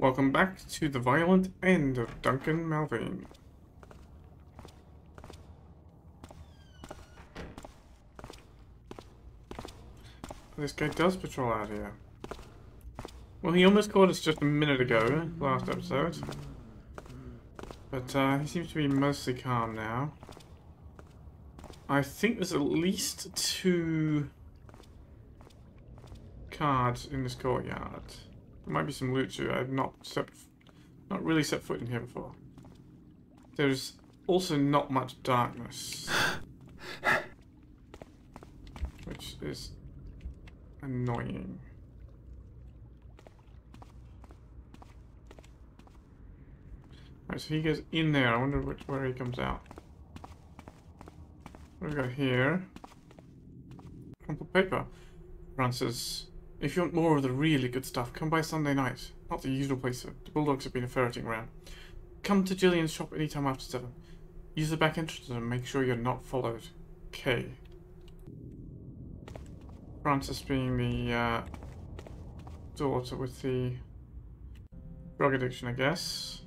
Welcome back to the violent end of Duncan Malveine. This guy does patrol out here. Well, he almost caught us just a minute ago, last episode. But uh, he seems to be mostly calm now. I think there's at least two cards in this courtyard. There might be some loot too. I've not set, not really set foot in here before. There's also not much darkness, which is annoying. Alright, so he goes in there. I wonder which where he comes out. What do we got here? Crumpled paper. Francis, if you want more of the really good stuff, come by Sunday night. Not the usual place. The bulldogs have been ferreting around. Come to Jillian's shop anytime after 7. Use the back entrance and make sure you're not followed. K. Francis being the uh, daughter with the drug addiction, I guess.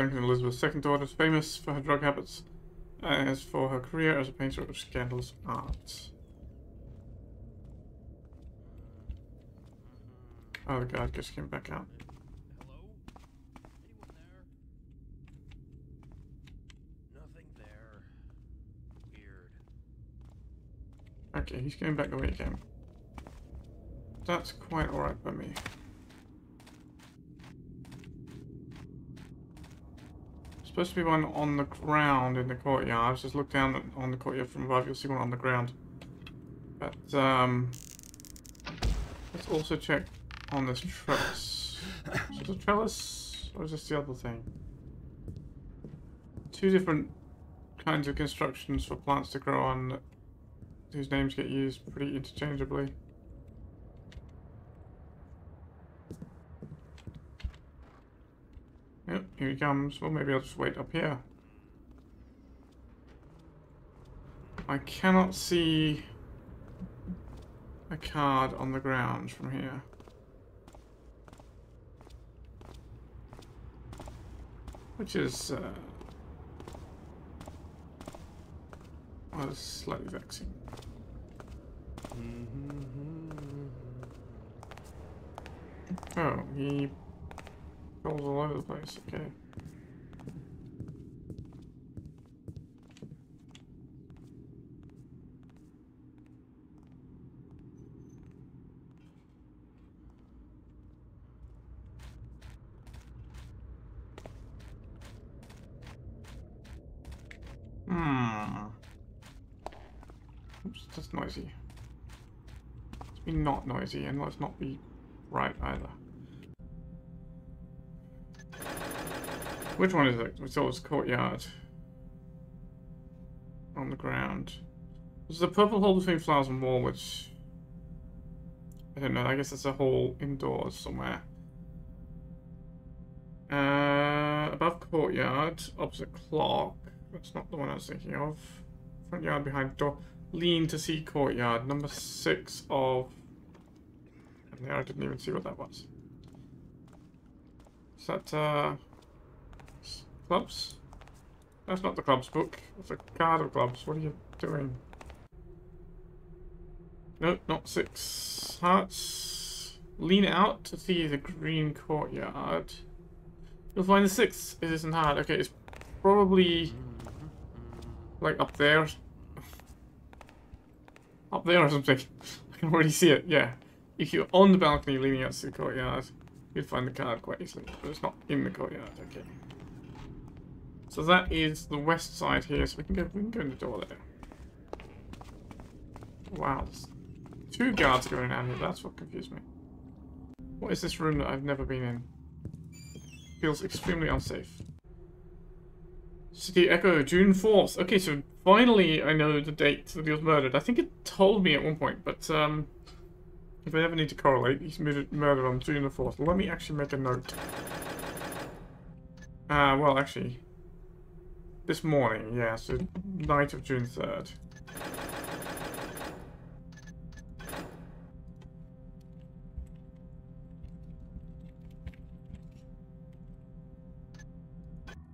Duncan Elizabeth's second daughter is famous for her drug habits, as for her career as a painter of scandalous art. Oh, the guard just came back out. Hello? Anyone there? Nothing there. Weird. Okay, he's going back the way he came. That's quite alright by me. Supposed to be one on the ground in the courtyard. Just look down on the courtyard from above, you'll see one on the ground. But, um... Let's also check on this trellis. Is it a trellis? Or is this the other thing? Two different kinds of constructions for plants to grow on whose names get used pretty interchangeably. Yep, here he comes. Well, maybe I'll just wait up here. I cannot see a card on the ground from here. Which is, uh, well, it's slightly vexing. Oh, he goes all over the place, okay. Hmm. Oops, noisy. Let's be not noisy and let's not be right either. Which one is it? It's always courtyard. On the ground. There's a purple hole between flowers and wall, which... I don't know, I guess it's a hole indoors somewhere. Uh, above courtyard, opposite clock. That's not the one I was thinking of. Front yard behind door. Lean to see courtyard. Number six of... I didn't even see what that was. Is that, uh... Clubs? That's not the clubs book. It's a card of clubs. What are you doing? No, not six. Hearts. Lean out to see the green courtyard. You'll find the six. It isn't hard. Okay, it's probably like up there. up there or something. I can already see it, yeah. If you're on the balcony leaning out to the courtyard, you'd find the card quite easily. But it's not in the courtyard, okay. So that is the west side here, so we can go we can go in the door there. Wow, two guards going out here, that's what confused me. What is this room that I've never been in? Feels extremely unsafe. City Echo, June 4th. Okay, so finally I know the date that he was murdered. I think it told me at one point, but um, if I ever need to correlate, he's murdered, murdered on June the 4th. Let me actually make a note. Uh, well, actually, This morning, yeah, so night of June 3rd.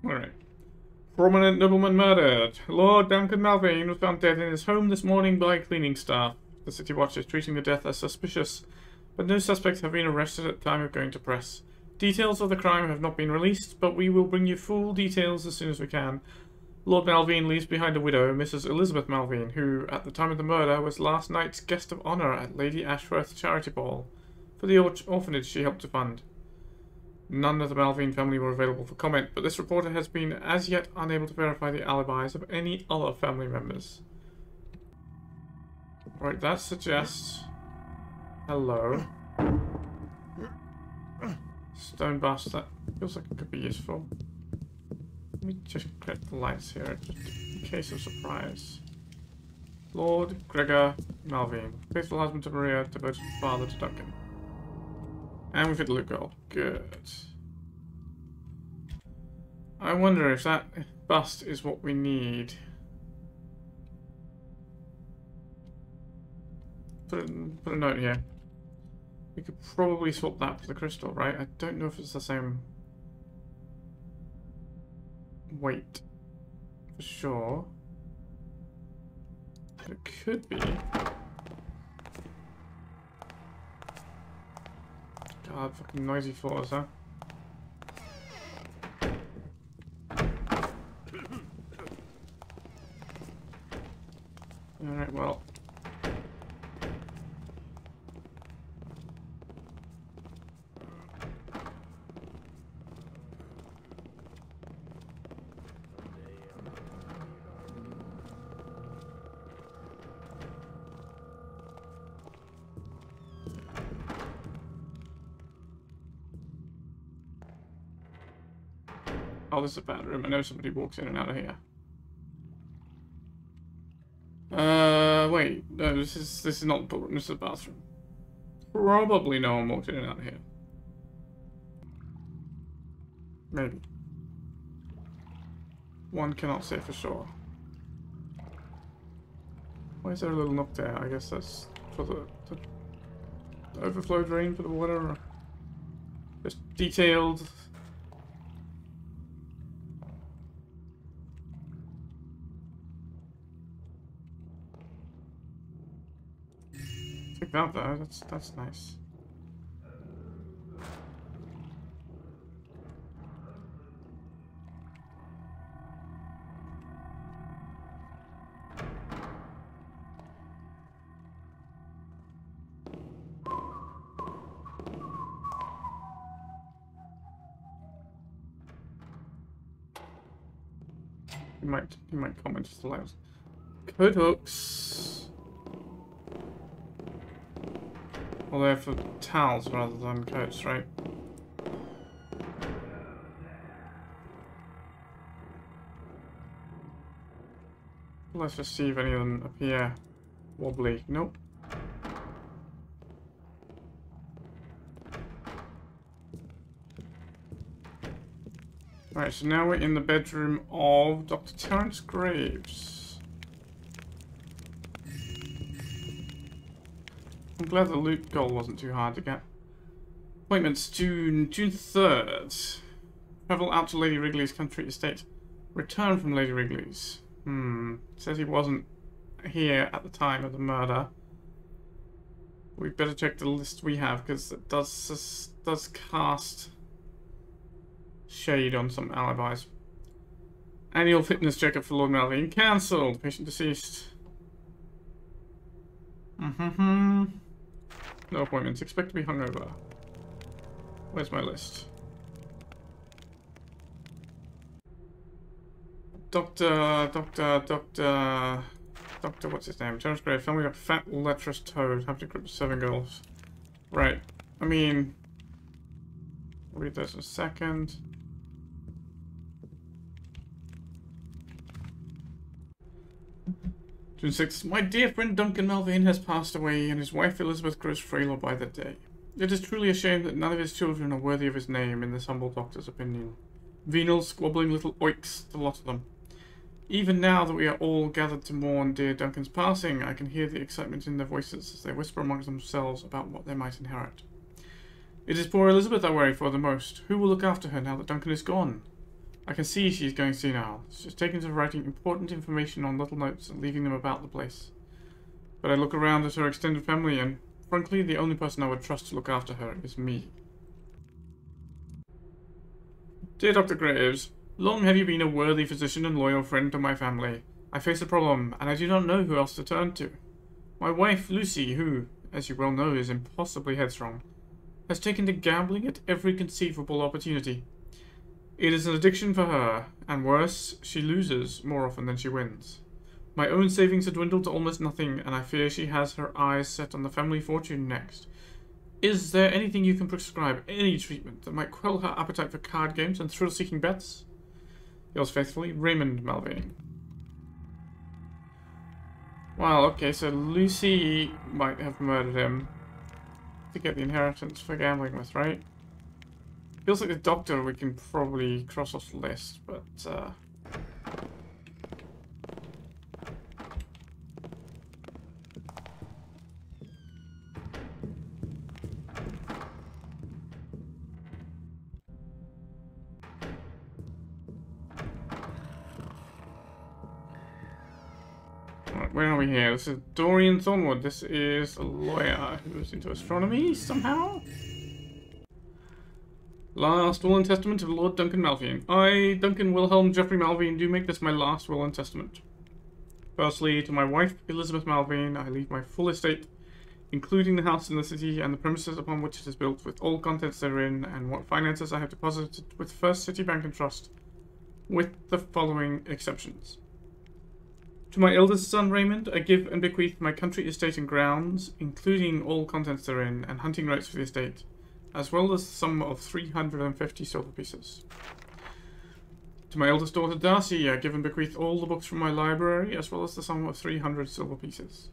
Alright. Prominent nobleman murdered. Lord Duncan Malveine was found dead in his home this morning by cleaning staff. The City Watch is treating the death as suspicious, but no suspects have been arrested at the time of going to press. Details of the crime have not been released, but we will bring you full details as soon as we can. Lord Malveine leaves behind a widow, Mrs. Elizabeth Malveine, who, at the time of the murder, was last night's guest of honour at Lady Ashworth's charity ball for the orphanage she helped to fund. None of the Malveine family were available for comment, but this reporter has been as yet unable to verify the alibis of any other family members. Right, that suggests... Hello. Stone bust, that feels like it could be useful. Let me just get the lights here, in case of surprise. Lord Gregor Malveine, faithful husband to Maria, devoted father to Duncan. And we've hit loot. Good. I wonder if that bust is what we need. Put a, put a note here. We could probably swap that for the crystal, right? I don't know if it's the same weight for sure. But it could be. God, fucking noisy floors, huh? Alright, well. Oh, this is a bad room. I know somebody walks in and out of here. Uh, wait. No, this is this is not the. This is the bathroom. Probably no one walked in and out of here. Maybe. One cannot say for sure. Why is there a little nook there? I guess that's for the, the, the overflow drain for the water. Just detailed That though, that's that's nice. You might you might comment just allows. Code hooks. Well, they're for towels rather than coats, right? Let's just see if any of them appear wobbly. Nope. Right, so now we're in the bedroom of Dr. Terence Graves. Glad the loot goal wasn't too hard to get. Appointments June June third. Travel out to Lady Wrigley's country estate. Return from Lady Wrigley's. Hmm. Says he wasn't here at the time of the murder. We better check the list we have because it does does cast shade on some alibis. Annual fitness checkup for Lord Malveine cancelled. Patient deceased. Mm-hmm. No appointments. Expect to be hungover. Where's my list? Doctor, Doctor, Doctor, Doctor, what's his name? Terence Gray, family of fat lecherous toad, have to group seven girls. Right. I mean, read this in a second. June 6th. My dear friend Duncan Malveine has passed away, and his wife Elizabeth grows frailer by the day. It is truly a shame that none of his children are worthy of his name, in this humble doctor's opinion. Venal, squabbling little oiks, the lot of them. Even now that we are all gathered to mourn dear Duncan's passing, I can hear the excitement in their voices as they whisper amongst themselves about what they might inherit. It is poor Elizabeth I worry for the most. Who will look after her now that Duncan is gone? I can see she is going senile. She's taken to writing important information on little notes and leaving them about the place. But I look around at her extended family and, frankly, the only person I would trust to look after her is me. Dear Dr. Graves, long have you been a worthy physician and loyal friend to my family. I face a problem, and I do not know who else to turn to. My wife, Lucy, who, as you well know, is impossibly headstrong, has taken to gambling at every conceivable opportunity. It is an addiction for her, and worse, she loses more often than she wins. My own savings have dwindled to almost nothing, and I fear she has her eyes set on the family fortune next. Is there anything you can prescribe, any treatment, that might quell her appetite for card games and thrill-seeking bets? Yours faithfully, Raymond Malveine. Well, okay, so Lucy might have murdered him to get the inheritance for gambling with, right? Feels like the doctor we can probably cross off the list, but uh where are we here? This is Dorian Thornwood. This is a lawyer who's into astronomy somehow. Last will and testament of Lord Duncan Malveine. I, Duncan Wilhelm Geoffrey Malveine, do make this my last will and testament. Firstly, to my wife, Elizabeth Malveine, I leave my full estate, including the house in the city and the premises upon which it is built, with all contents therein, and what finances I have deposited with First City Bank and Trust, with the following exceptions. To my eldest son Raymond, I give and bequeath my country estate and grounds, including all contents therein, and hunting rights for the estate, as well as the sum of 350 silver pieces. To my eldest daughter Darcy, I give and bequeath all the books from my library, as well as the sum of 300 silver pieces.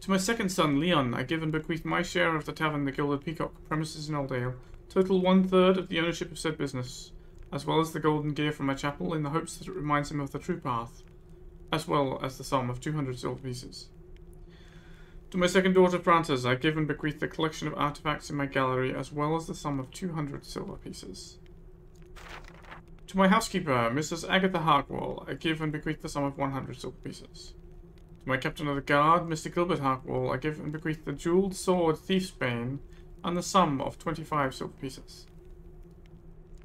To my second son, Leon, I give and bequeath my share of the tavern, the Gilded Peacock, premises in Oldale, total one third of the ownership of said business, as well as the golden gear from my chapel, in the hopes that it reminds him of the true path, as well as the sum of 200 silver pieces. To my second daughter Frances, I give and bequeath the collection of artifacts in my gallery, as well as the sum of 200 silver pieces. To my housekeeper, Mrs. Agatha Harkwall, I give and bequeath the sum of 100 silver pieces. To my captain of the guard, Mr. Gilbert Harkwall, I give and bequeath the jeweled sword Thief's Bane, and the sum of 25 silver pieces.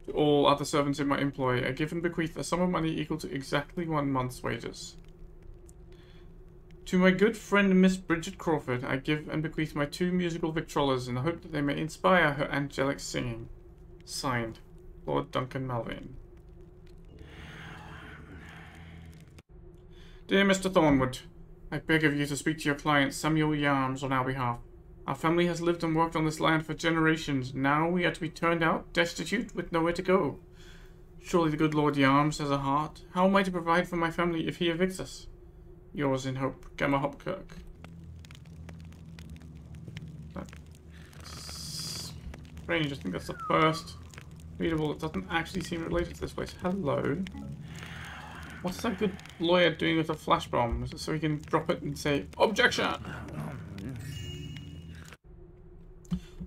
To all other servants in my employ, I give and bequeath a sum of money equal to exactly one month's wages. To my good friend Miss Bridget Crawford, I give and bequeath my two musical victrolas in the hope that they may inspire her angelic singing. Signed, Lord Duncan Malveine. Dear Mr. Thornwood, I beg of you to speak to your client Samuel Yarms on our behalf. Our family has lived and worked on this land for generations. Now we are to be turned out, destitute, with nowhere to go. Surely the good Lord Yarms has a heart. How am I to provide for my family if he evicts us? Yours in hope, Gamma Hopkirk. That's strange. I think that's the first readable that doesn't actually seem related to this place. Hello. What's that good lawyer doing with a flash bomb? Is it so he can drop it and say, Objection!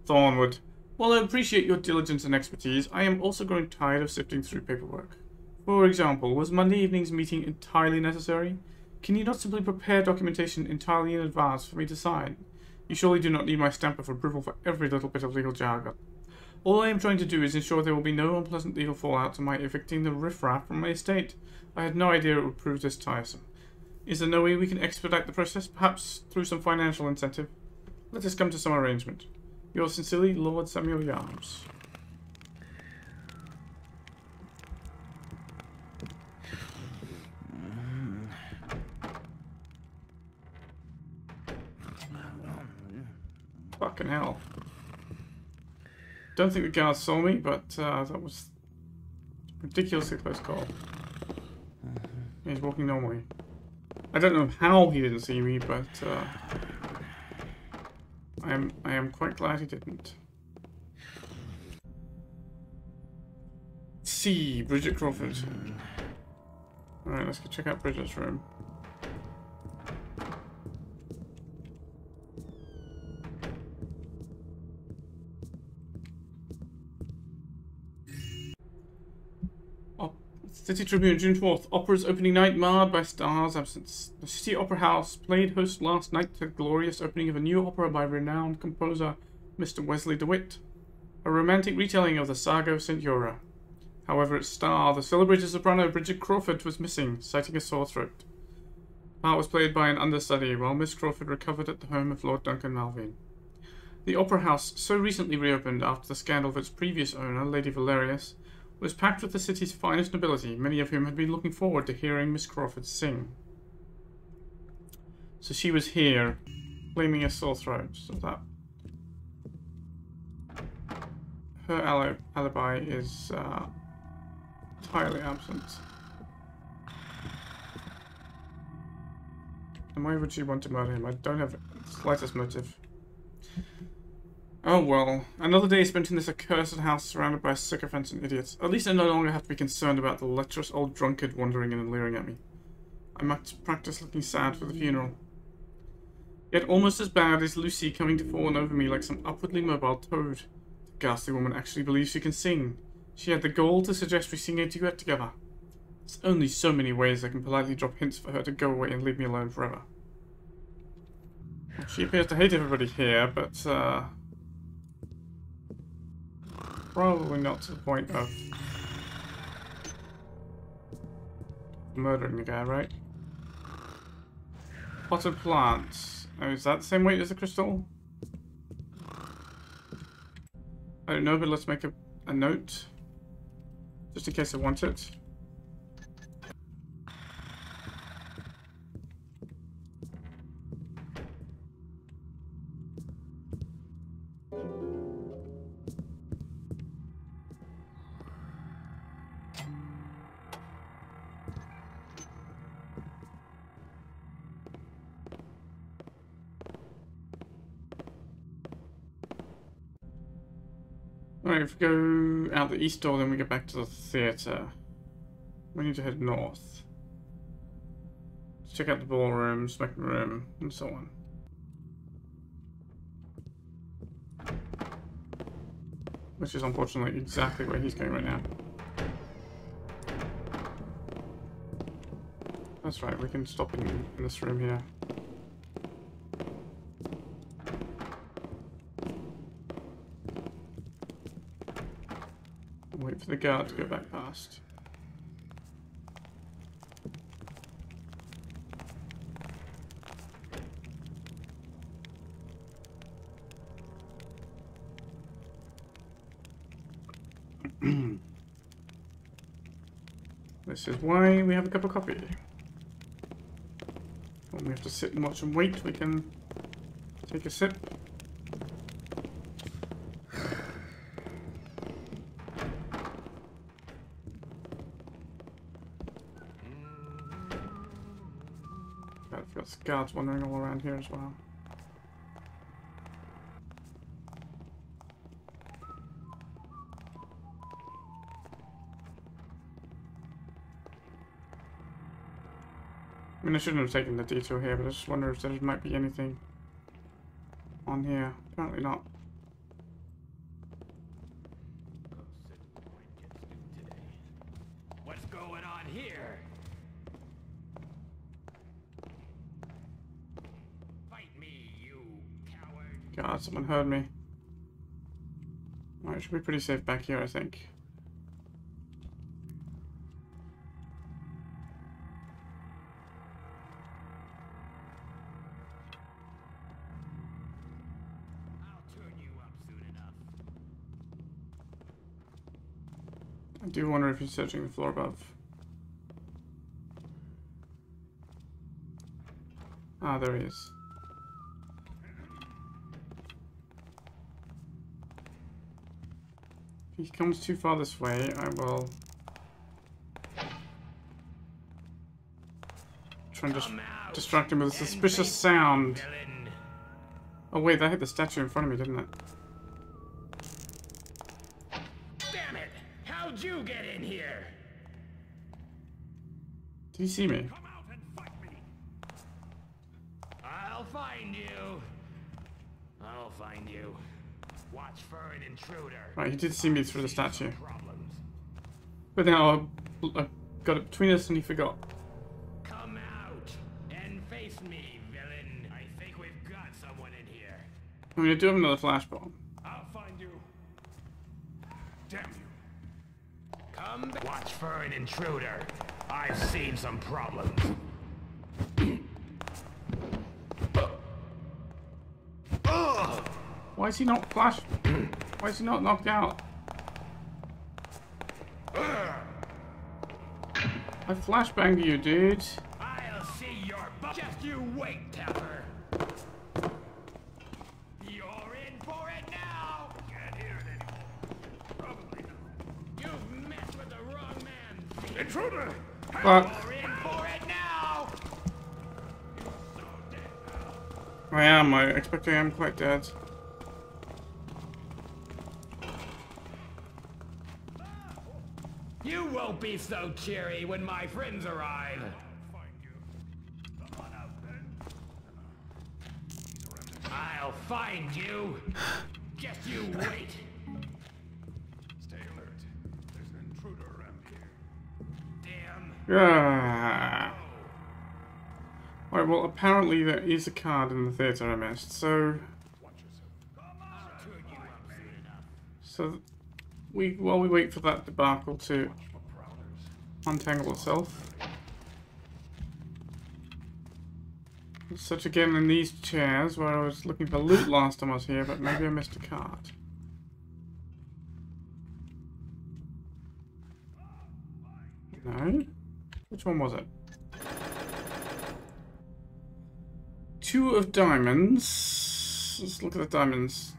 Thornwood. While I appreciate your diligence and expertise, I am also growing tired of sifting through paperwork. For example, was Monday evening's meeting entirely necessary? Can you not simply prepare documentation entirely in advance for me to sign? You surely do not need my stamp of approval for every little bit of legal jargon. All I am trying to do is ensure there will be no unpleasant legal fallout to my evicting the riffraff from my estate. I had no idea it would prove this tiresome. Is there no way we can expedite the process, perhaps through some financial incentive? Let us come to some arrangement. Yours sincerely, Lord Samuel Yarms. Fucking hell. Don't think the guards saw me, but uh, that was ridiculously close call. He's walking normally. I don't know how he didn't see me, but uh, I am I am quite glad he didn't. See Bridget Crawford. Alright, let's go check out Bridget's room. City Tribune, June 4th. Opera's opening night marred by stars' absence. The City Opera House played host last night to the glorious opening of a new opera by renowned composer Mr. Wesley DeWitt, a romantic retelling of the saga of St. Eura. However, its star, the celebrated soprano Bridget Crawford, was missing, citing a sore throat. The part was played by an understudy, while Miss Crawford recovered at the home of Lord Duncan Malveine. The Opera House, so recently reopened after the scandal of its previous owner, Lady Valerius, was packed with the city's finest nobility, many of whom had been looking forward to hearing Miss Crawford sing. So she was here, claiming a sore throat, so that her ali- alibi is uh, entirely absent. And why would she want to murder him? I don't have the slightest motive. Oh well, another day spent in this accursed house surrounded by sycophants and idiots. At least I no longer have to be concerned about the lecherous old drunkard wandering in and leering at me. I must practice looking sad for the funeral. Yet almost as bad is Lucy coming to fawn over me like some upwardly mobile toad. The ghastly woman actually believes she can sing. She had the gall to suggest we sing a duet together. There's only so many ways I can politely drop hints for her to go away and leave me alone forever. She appears to hate everybody here, but, uh... Probably not to the point of... murdering the guy, right? Potted plants. Oh, is that the same weight as the crystal? Oh, I don't know, but let's make a, a note. Just in case I want it. Alright, if we go out the east door, then we get back to the theatre. We need to head north. Check out the ballroom, smoking room, and so on. Which is unfortunately exactly where he's going right now. That's right, we can stop in, in this room here. The guard to go back past. this is why we have a cup of coffee. When we have to sit and watch and wait, we can take a sip. God, I've scouts wandering all around here as well. I mean, I shouldn't have taken the detour here, but I just wonder if there might be anything on here. Apparently not. What's going on here? Fight me, you coward. God, someone heard me. Alright, should be pretty safe back here, I think. I'll turn you up soon enough. I do wonder if he's searching the floor above. Ah, there he is. He comes too far this way, I will try and just distract him with a suspicious sound. Oh wait, that hit the statue in front of me, didn't it? Damn it! How'd you get in here? Did he see me? Right, he did see me through the statue. But now I, I got it between us and he forgot. Come out and face me, villain. I think we've got someone in here. I mean, I do have another flash bomb. I'll find you. Damn you. Come. Watch for an intruder. I've seen some problems. Why is he not flash? Why is he not knocked out? I flashbanged you, dude. I'll see your butt. Just you wait, Taffer. You're in for it now. Can't hear it anymore. Probably not. You've messed with the wrong man. Intruder. Fuck. You're in for it now. I am. I expect I am quite dead. You won't be so cheery when my friends arrive. I'll find you. Just you wait. Stay alert. There's an intruder around here. Damn. Yeah. Right, well, apparently there is a card in the theatre I missed, so... Watch yourself. I'll turn you up soon enough. So, we while we wait for that debacle to Untangle itself. Such again in these chairs where I was looking for loot last time I was here, but maybe I missed a card. No? Which one was it? Two of diamonds. Let's look at the diamonds.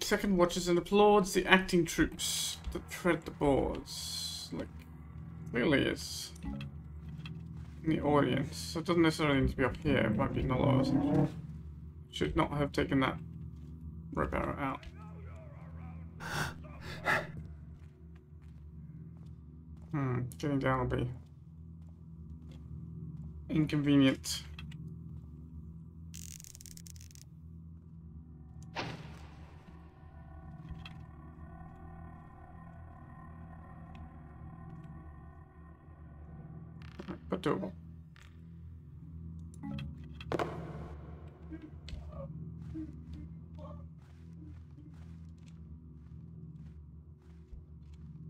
Second watches and applauds the acting troops that tread the boards. Like, clearly is in the audience. So it doesn't necessarily need to be up here. It might be Nolo or something. Should not have taken that rope arrow out. Hmm, getting down will be inconvenient. But.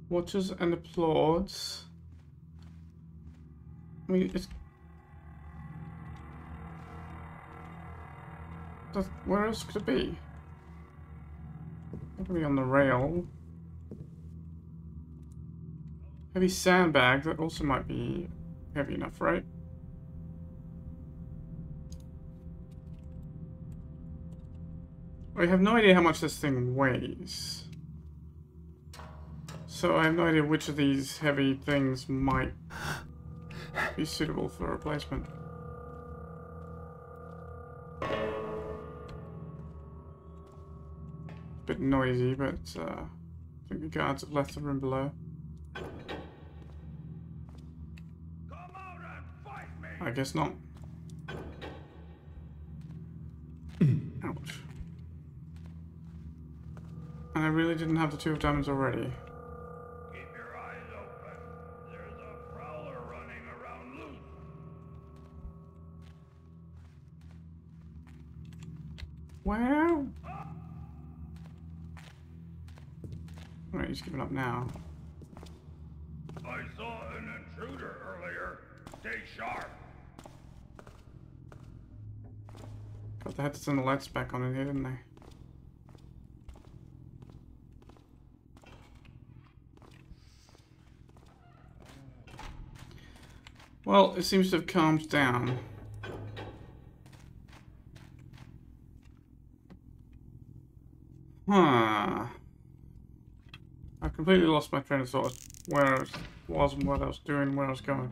Watches and applauds. I mean, it's. Does, where else could it be? Not gonna be on the rail. Heavy sandbag, that also might be heavy enough, right? I have no idea how much this thing weighs. So I have no idea which of these heavy things might be suitable for replacement. Bit noisy, but uh, I think the guards have left the room below. I guess not. Ouch. And I really didn't have the two of diamonds already. Keep your eyes open. There's a prowler running around loose. Well. Alright, he's giving up now. They had to turn the lights back on in here, didn't they? Well, it seems to have calmed down. Huh. I completely lost my train of thought where I was, was and what I was doing, where I was going.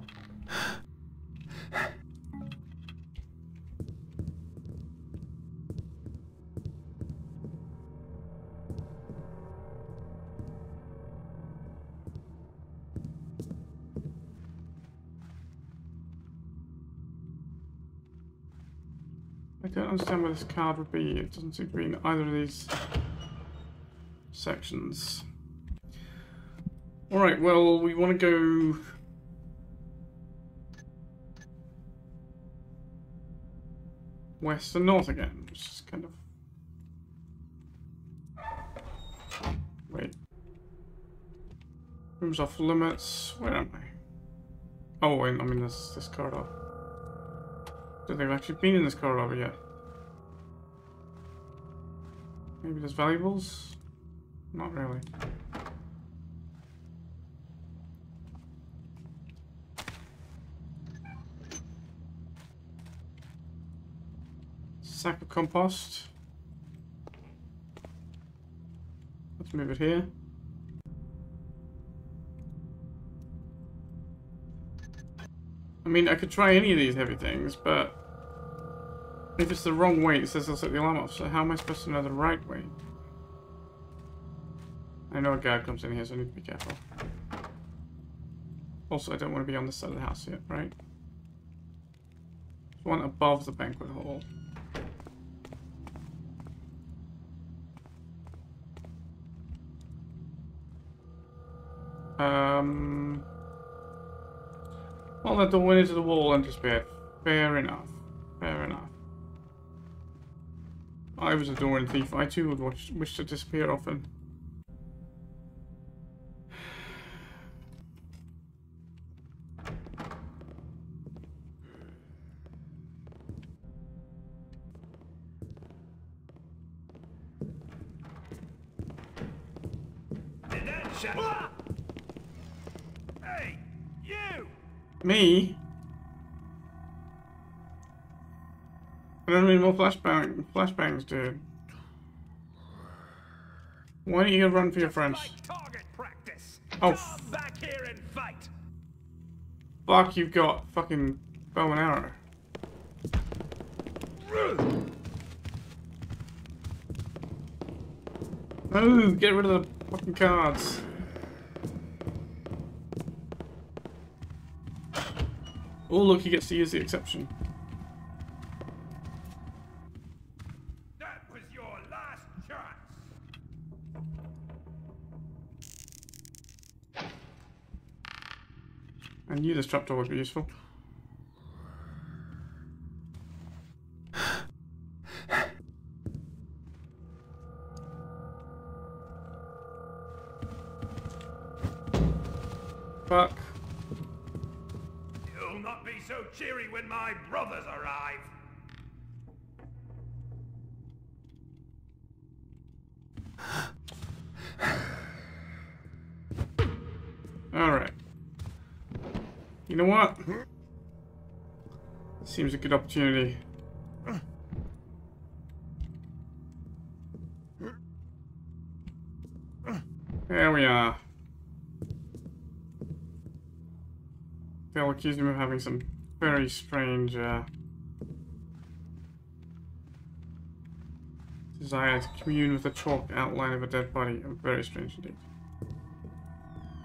This card would be. It doesn't seem to be in either of these sections. Alright, well, we want to go... West and north again, which is kind of... Wait. Rooms off limits. Where am I? Oh, wait, I'm in this, this corridor. Don't think I've actually been in this corridor yet. Maybe there's valuables? Not really. Sack of compost. Let's move it here. I mean, I could try any of these heavy things, but if it's the wrong way, it says I'll set the alarm off, so how am I supposed to know the right way? I know a guard comes in here, so I need to be careful. Also, I don't want to be on this side of the house yet, right? There's one above the banquet hall. Um... Well, that door went into the wall and disappeared. Fair enough. I was a door thief. I too would wish to disappear often. I don't need more flashbang flashbangs, dude. Why don't you run for your friends? Like target practice. Oh. Come back here and fight. Fuck, you've got fucking bow and arrow. Oh, get rid of the fucking cards. Oh, look, he gets to use the exception. That was your last chance. Knew this trapdoor would be useful. Fuck. You'll not be so cheery when my brothers arrive. Alright. You know what? Seems a good opportunity. There we are. They'll accuse him of having some very strange, uh, desire to commune with the chalk outline of a dead body. Very strange indeed.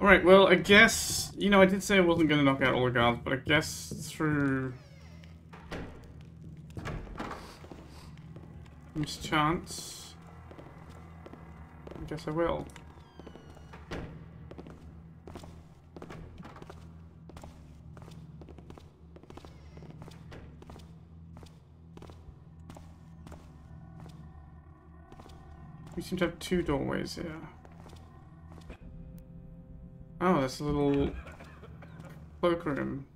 Alright, well, I guess, you know, I did say I wasn't going to knock out all the guards, but I guess through mischance, I guess I will. We seem to have two doorways here. Oh, that's a little cloakroom.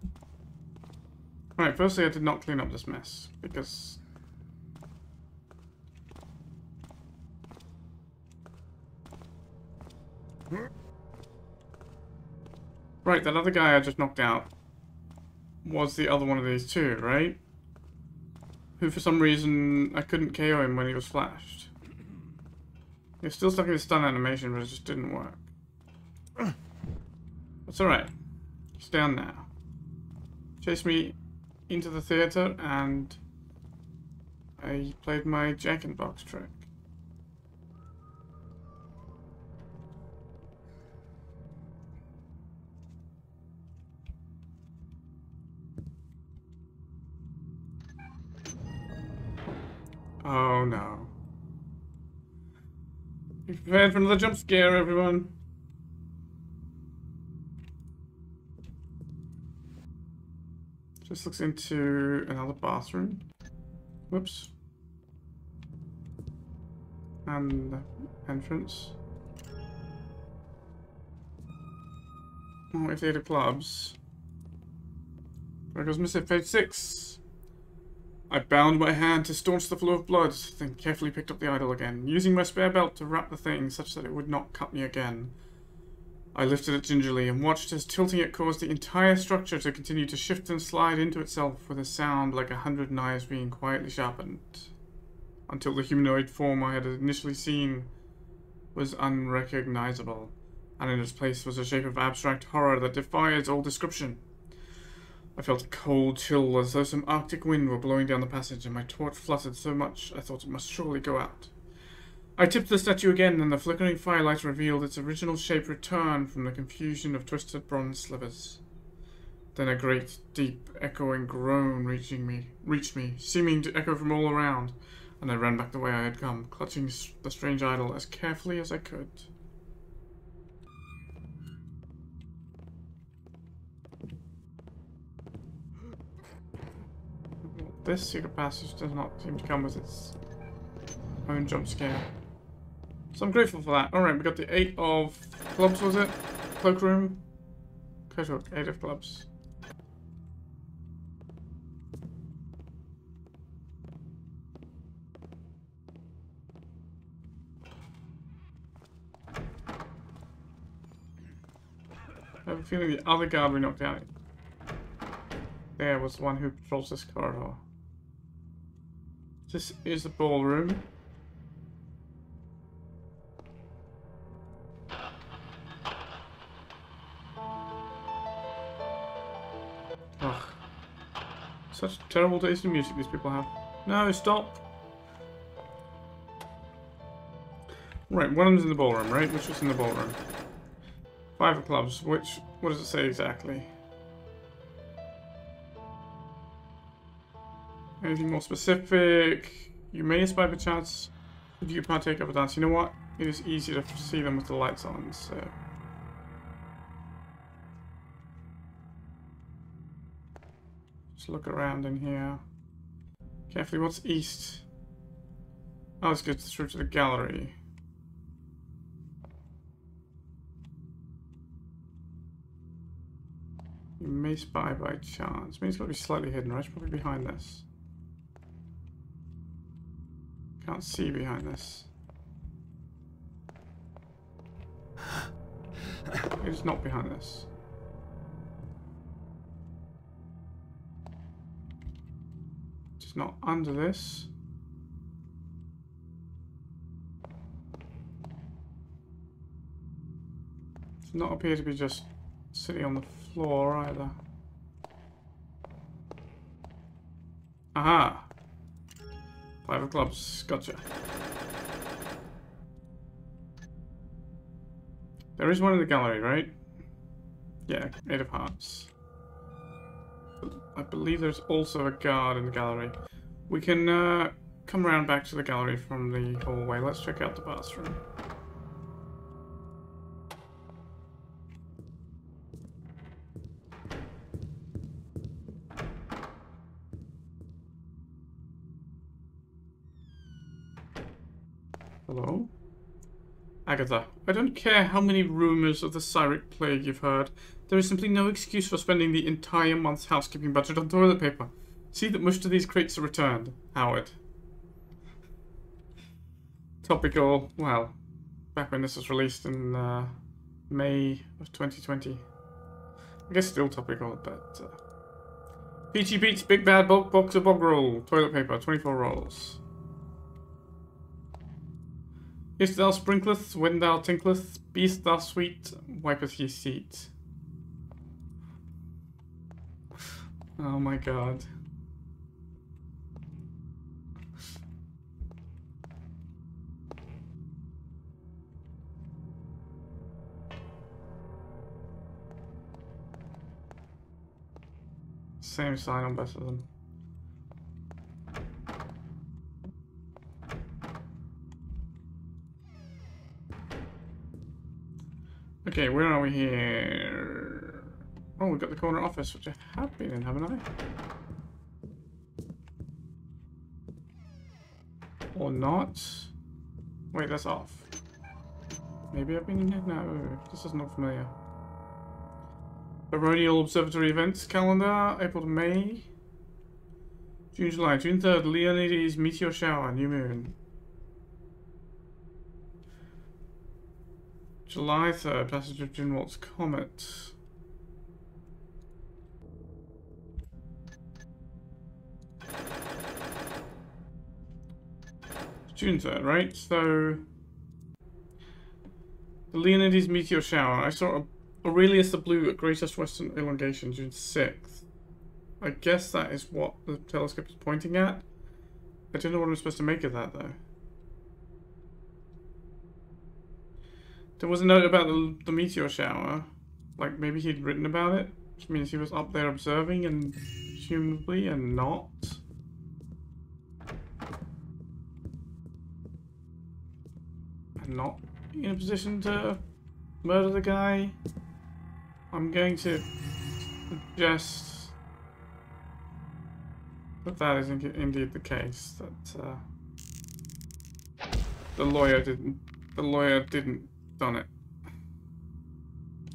Right, firstly I did not clean up this mess, because... Right, that other guy I just knocked out was the other one of these two, right? Who for some reason I couldn't KO him when he was flashed. He was still stuck in his stun animation, but it just didn't work. That's alright. He's down now. Chased me into the theatre and I played my Jack the Box trick. Oh no. Be prepared for another jump scare, everyone. Just looks into another bathroom. Whoops. And entrance. Oh, if they clubs. There goes Mr. Page 6. I bound my hand to staunch the flow of blood, then carefully picked up the idol again, using my spare belt to wrap the thing such that it would not cut me again. I lifted it gingerly and watched as tilting it caused the entire structure to continue to shift and slide into itself with a sound like a hundred knives being quietly sharpened. Until the humanoid form I had initially seen was unrecognizable, and in its place was a shape of abstract horror that defies all description. I felt a cold chill as though some arctic wind were blowing down the passage, and my torch fluttered so much I thought it must surely go out. I tipped the statue again, and the flickering firelight revealed its original shape returned from the confusion of twisted bronze slivers. Then a great, deep, echoing groan reaching me, reached me, seeming to echo from all around, and I ran back the way I had come, clutching the strange idol as carefully as I could. This secret passage does not seem to come with its own jump scare. So I'm grateful for that. Alright, we got the eight of clubs, was it? Cloakroom? Casual, eight of clubs. I have a feeling the other guard we knocked out there was the one who patrols this corridor. This is the ballroom. Such terrible taste in music these people have. No, stop! Right, one of them's in the ballroom, right? Which was in the ballroom? Five of clubs, which, what does it say exactly? Anything more specific? You may spy by chance if you partake of a dance. You know what? It is easier to see them with the lights on, so... Just look around in here. Carefully, what's east? Oh, let's go through to the gallery. You may spy by chance. I mean, it's got to be slightly hidden, right? It's probably behind this. Can't see behind this. It's not behind this. It's not under this. Does not appear to be just sitting on the floor either. Aha! Five of clubs. Gotcha. There is one in the gallery, right? Yeah, eight of hearts. I believe there's also a guard in the gallery. We can uh, come around back to the gallery from the hallway. Let's check out the bathroom. Hello? Agatha, I don't care how many rumors of the Cyric plague you've heard. There is simply no excuse for spending the entire month's housekeeping budget on toilet paper. See that most of these crates are returned, Howard. Topical, well, back when this was released in uh, May of 2020. I guess still topical, but... Uh, Peachy Beats Big Bad Bulk Box of Bog Roll. Toilet paper, 24 rolls. If thou sprinkleth, when thou tinkleth, beast thou sweet, wipeth ye seat. Oh my god. Same sign on both of them. Okay, where are we here? Oh, we've got the corner office, which I have been in, haven't I? Or not? Wait, that's off. Maybe I've been in here? No, this doesn't look familiar. Baronial Observatory events calendar, April to May. June, July, June 3rd, Leonides meteor shower, new moon. July 3rd, passage of June Walt's comet. June 3rd, right? So, the Leonides meteor shower. I saw Aurelius the Blue at greatest western elongation, June 6th. I guess that is what the telescope is pointing at. I don't know what I'm supposed to make of that, though. There was a note about the, the meteor shower. Like, maybe he'd written about it, which means he was up there observing and presumably and not. Not in a position to murder the guy. I'm going to suggest that that is in indeed the case. That uh, the lawyer didn't. The lawyer didn't done it.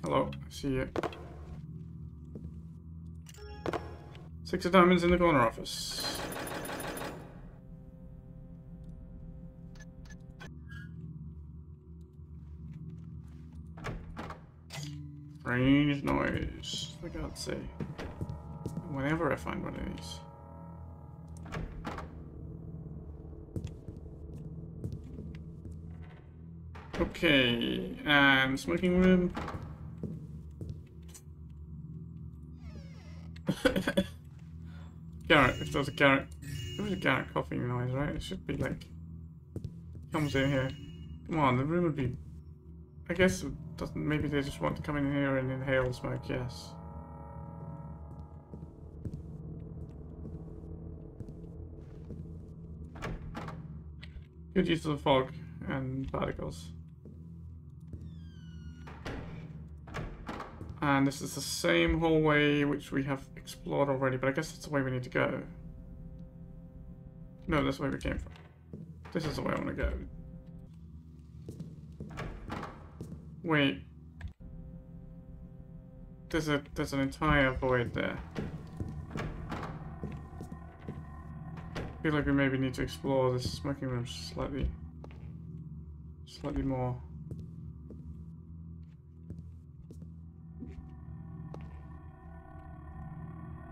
Hello, see you. Six of diamonds in the corner office. Strange noise, for God's sake. Whenever I find one of these. Okay, and smoking room. Garrett, if there's a Garrett, there was a Garrett coughing noise, right? It should be like, comes in here. Come on, the room would be, I guess doesn't, maybe they just want to come in here and inhale smoke, yes. Good use of the fog and particles. And this is the same hallway which we have explored already, but I guess that's the way we need to go. No, that's the way we came from. This is the way I want to go. Wait. There's a there's an entire void there. I feel like we maybe need to explore this smoking room slightly slightly more.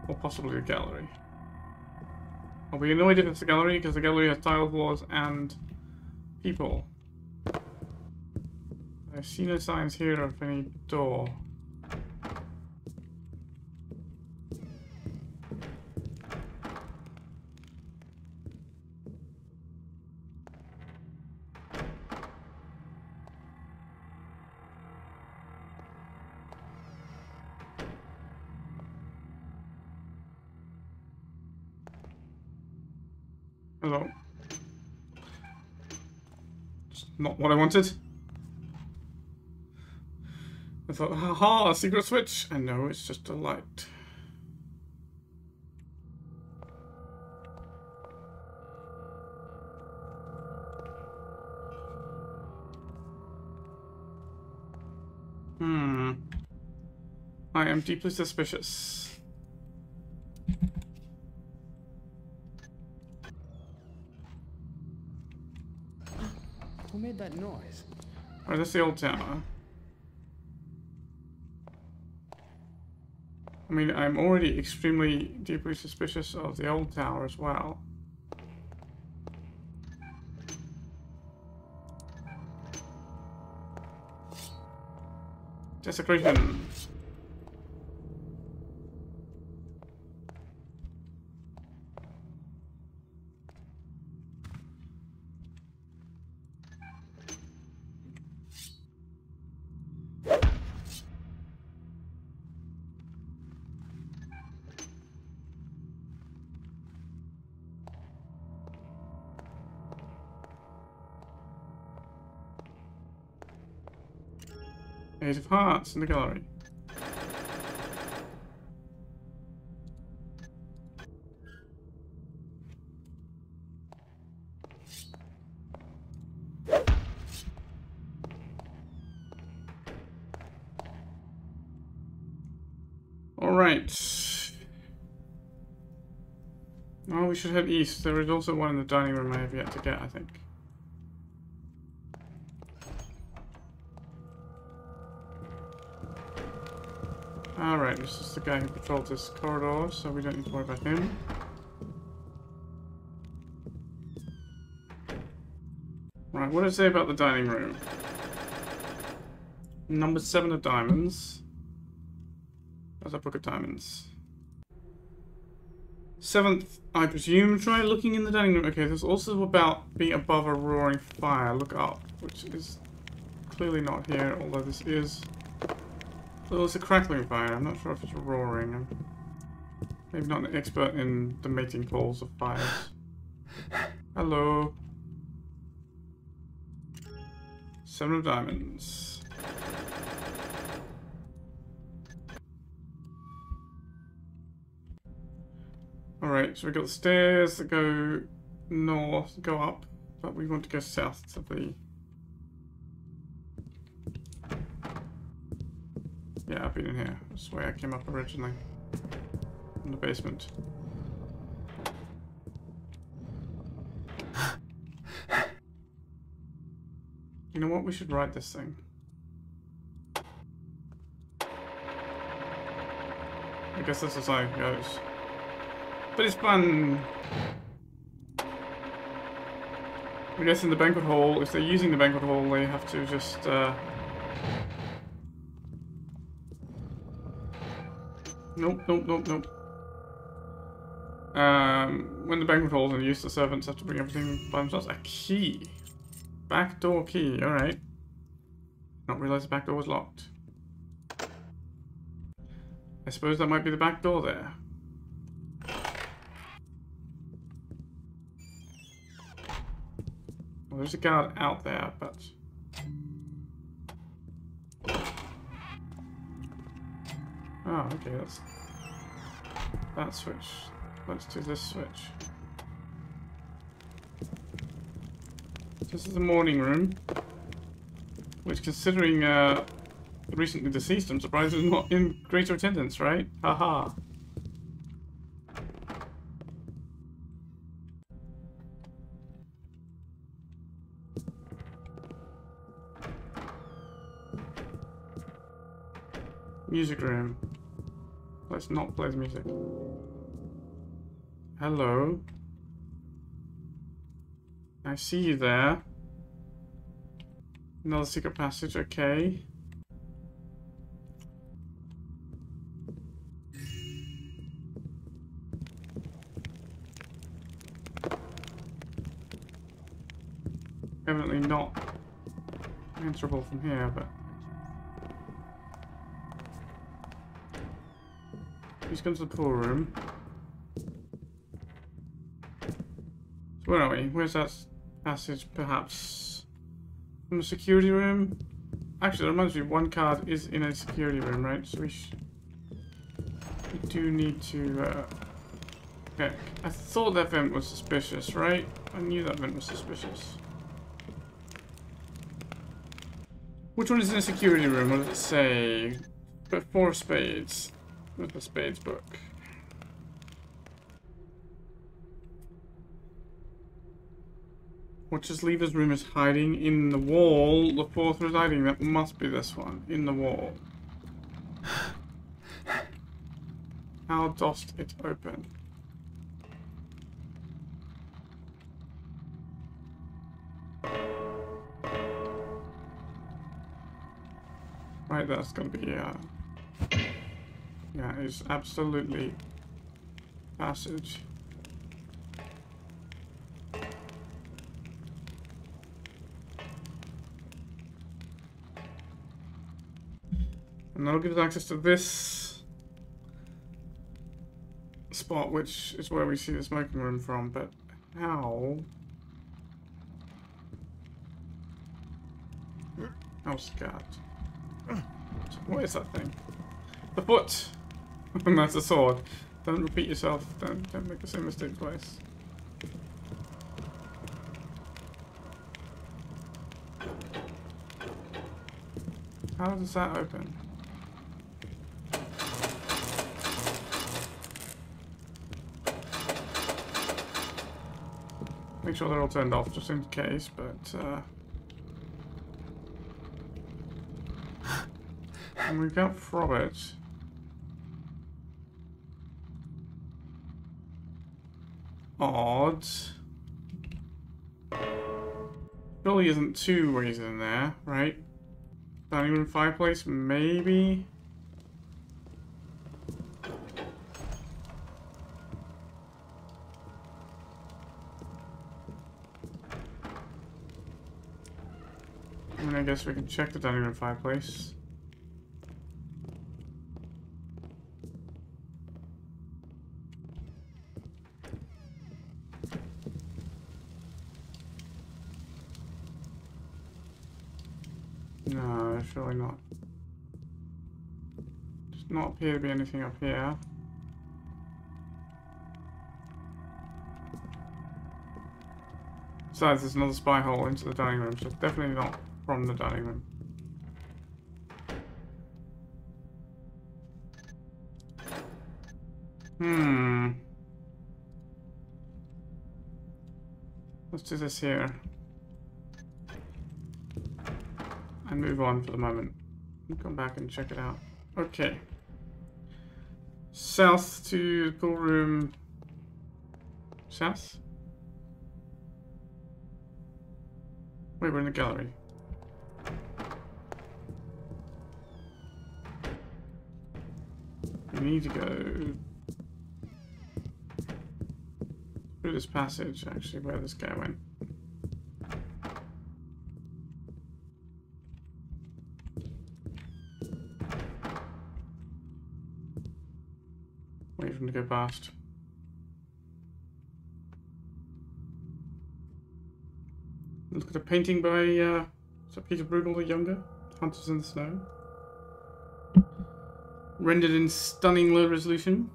Or possibly a gallery. I'll be annoyed if it's a gallery, because the gallery has tile floors and people. I see no signs here of any door. Hello. It's not what I wanted. I thought, haha, a secret switch. And no, it's just a light. Hmm. I am deeply suspicious. Who made that noise? Oh, that's the old tower. Mean, I'm already extremely deeply suspicious of the old tower as well. Desecration. Eight of Hearts in the gallery. Alright. Oh, we should head east. There is also one in the dining room I have yet to get, I think. This is the guy who patrolled this corridor, so we don't need to worry about him. Right, what does it say about the dining room? Number seven of diamonds. That's a book of diamonds. Seventh, I presume, try looking in the dining room. Okay, there's also about being above a roaring fire. Look up, which is clearly not here, although this is well, it's a crackling fire. I'm not sure if it's roaring. I'm maybe not an expert in the mating calls of fires. Hello. Seven of diamonds. Alright, so we've got the stairs that go north, go up, but we want to go south to the Yeah, I've here. Way I came up originally. In the basement. You know what? We should write this thing. I guess this is how it goes. But it's fun. I guess in the banquet hall, if they're using the banquet hall, they have to just uh, Nope, nope, nope, nope. Um, when the banquet halls are use the servants have to bring everything by themselves. A key. Back door key, alright. Not realize the back door was locked. I suppose that might be the back door there. Well, there's a guard out there, but... Oh, okay, that's that switch. Let's do this switch. This is the morning room, which considering uh, recently deceased, I'm surprised is not in greater attendance, right? Haha. Music room. Let's not play the music. Hello. I see you there. Another secret passage, okay. Evidently not answerable from here, but... Please come to the pool room. So where are we? Where's that passage, perhaps? From the security room? Actually, that reminds me, one card is in a security room, right? So we, we do need to... Uh... Okay, I thought that vent was suspicious, right? I knew that vent was suspicious. Which one is in a security room? What does it say? But four spades. With the spades book. Which is Lever's room is hiding in the wall. The fourth residing. That must be this one. In the wall. How dost it open? Right, that's gonna be, uh... Yeah, it's absolutely passage. And that'll give us access to this spot, which is where we see the smoking room from, but how? Oh, scat. What is that thing? The foot! and that's a sword. Don't repeat yourself. Don't, don't make the same mistake twice. How does that open? Make sure they're all turned off just in case, but uh and we got from it. Odd. Surely isn't two ways in there, right? Not even fireplace, maybe? I mean, I guess we can check the dining room fireplace. Appear to be anything up here. Besides, there's another spy hole into the dining room, so definitely not from the dining room. Hmm. Let's do this here. And move on for the moment. Come back and check it out. Okay. South to the pool room. South? Wait, we're in the gallery. We need to go through this passage, actually, where this guy went. Go past. Look at a painting by uh, that Peter Bruegel the Younger, Hunters in the Snow. Rendered in stunning low resolution.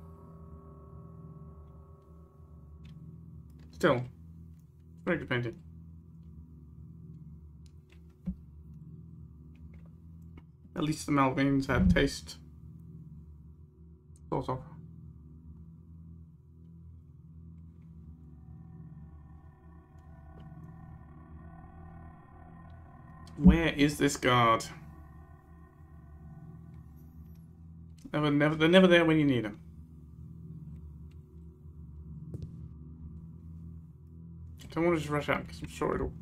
Still, very good painting. At least the Malveines had taste. Sort of. Where is this guard? Never, never, they're never there when you need them. Don't want to just rush out because I'm sure it'll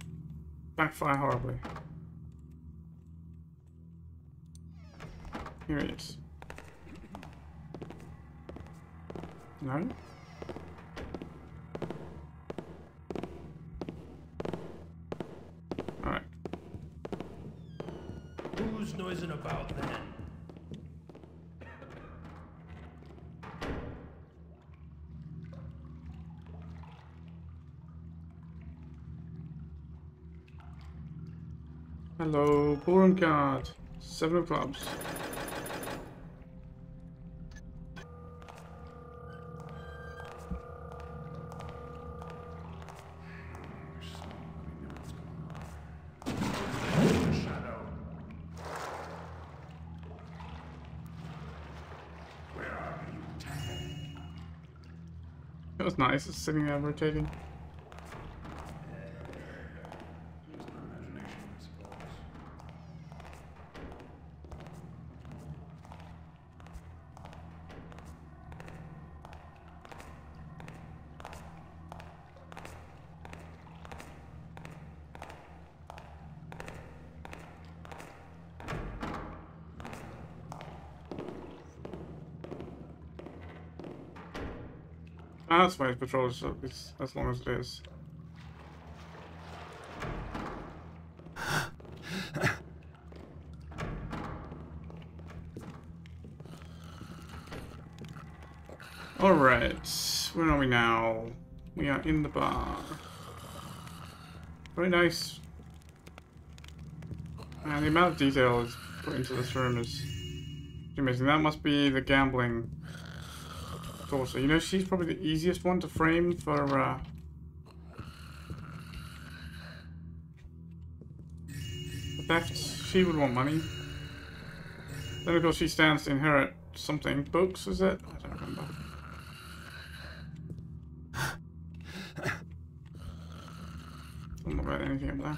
backfire horribly. Here it is. No? About then? Hello, ballroom guard. Seven of clubs. Just sitting there rotating. Ah, that's why his patrol is is as long as it is. Alright, where are we now? We are in the bar. Very nice. And the amount of detail is put into this room is amazing. That must be the gambling daughter. You know, she's probably the easiest one to frame for, uh... The. She would want money. Then of course she stands to inherit something. Books, is it? I don't remember. don't know about anything up there.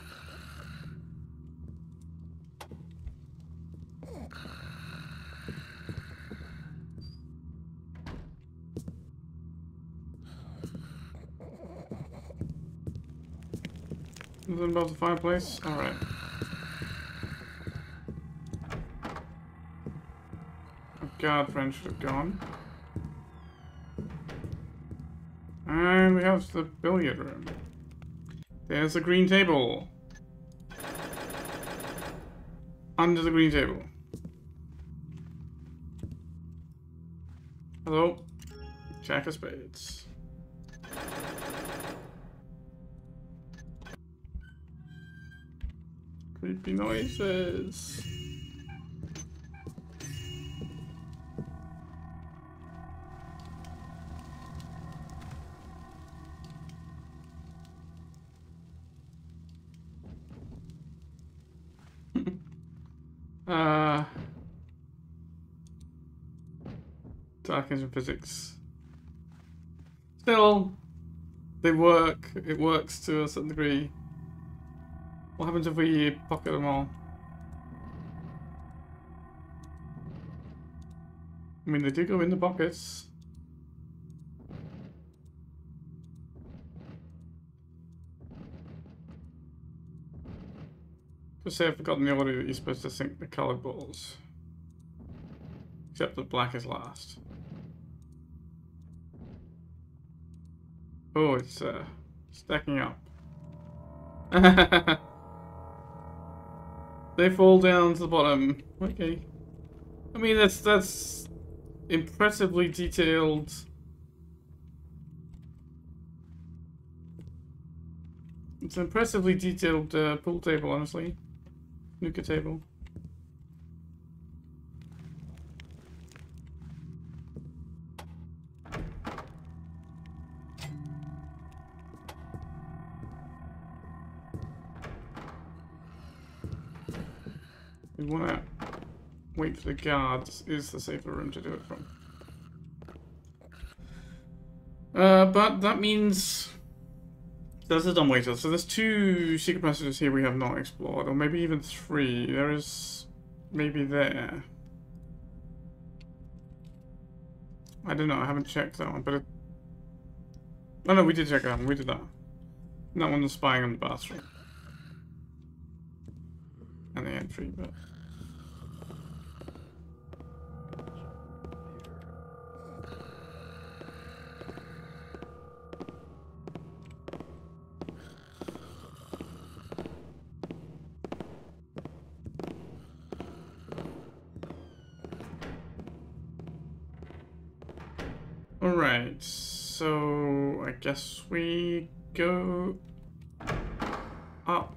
Nothing about the fireplace? Alright. guard friend should have gone. And we have the billiard room. There's the green table. Under the green table. Hello. Jack of spades. Creepy noises. uh, Dark engine physics. Still, they work. It works to a certain degree. What happens if we pocket them all? I mean, they do go in the pockets. Just say I've forgotten the order that you're supposed to sink the coloured balls. Except that black is last. Oh, it's uh, stacking up. they fall down to the bottom. Okay. I mean, that's that's impressively detailed. It's an impressively detailed uh, pool table, honestly. Nuka table. Wait for the guards is the safer room to do it from. Uh, but that means there's a dumbwaiter. So there's two secret passages here we have not explored, or maybe even three. There is maybe there. I don't know. I haven't checked that one, but it... Oh no, we did check that one. We did that. That one was spying on the bathroom and the entry, but. Alright, so I guess we go up.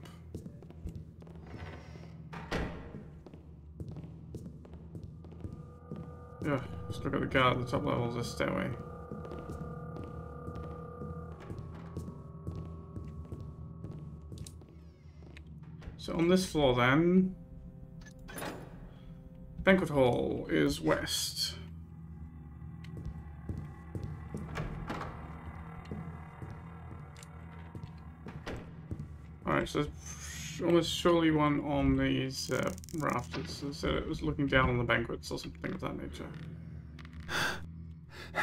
Yeah, just look at the guard at the top level of this stairway. So on this floor then, banquet hall is west. Alright, so there's almost surely one on these uh, rafters. So it was looking down on the banquets or something of that nature.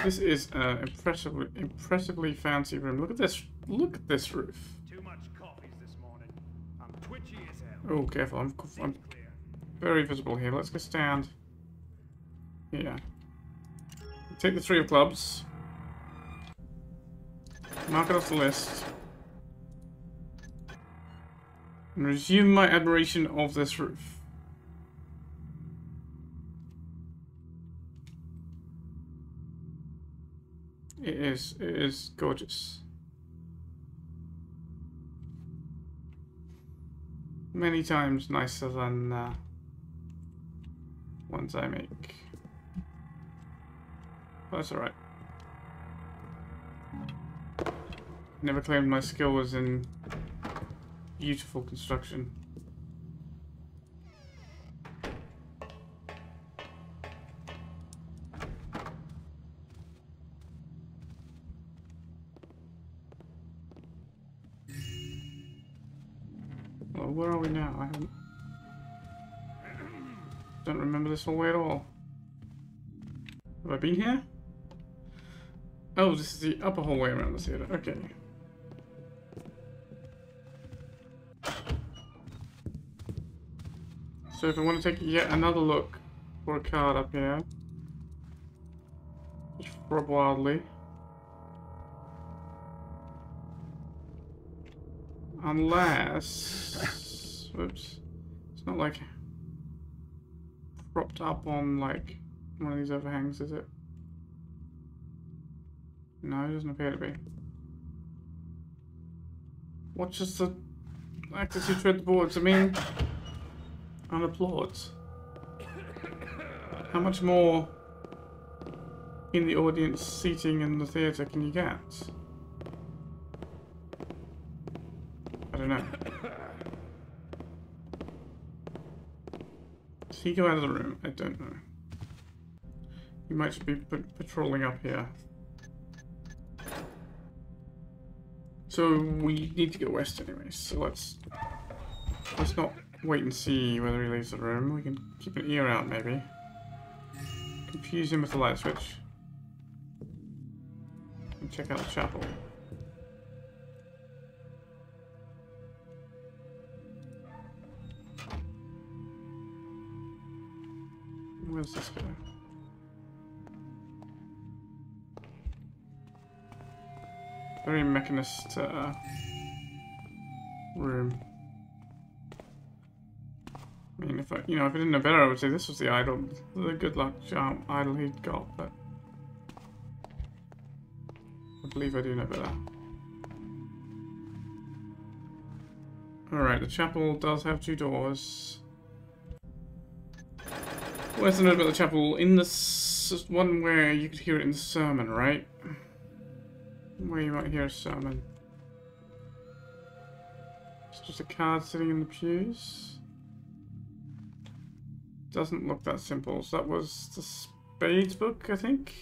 This is an impressively, impressively fancy room. Look at this. Look at this roof. Too much coffees this morning. I'm twitchy as hell. Oh, careful. I'm, I'm very visible here. Let's go stand here. Take the three of clubs. Mark it off the list. And resume my admiration of this roof. It is, it is gorgeous. Many times nicer than uh, ones I make. That's alright. Never claimed my skill was in beautiful construction. Well, where are we now? I haven't... Don't remember this hallway at all. Have I been here? Oh, this is the upper hallway around the theater. Okay. So if I want to take yet another look for a card up here, just rub wildly. Unless, whoops, it's not like propped up on like one of these overhangs, is it? No, it doesn't appear to be. Watches the actors who tread the boards. I mean, and applauds. How much more in the audience seating in the theatre can you get? I don't know. Does he go out of the room? I don't know. He might just be patrolling up here. So we need to go west anyway, so let's let's not wait and see whether he leaves the room. We can keep an ear out maybe. Confuse him with the light switch. And check out the chapel. Where's this guy? Very mechanist uh, room. If I, you know, if I didn't know better, I would say this was the idol, the good luck charm idol he'd got, but I believe I do know better. Alright, the chapel does have two doors. Where's the note about the chapel? In the one where you could hear it in the sermon, right? Where you might hear a sermon. It's just a card sitting in the pews. Doesn't look that simple. So that was the Spades book, I think?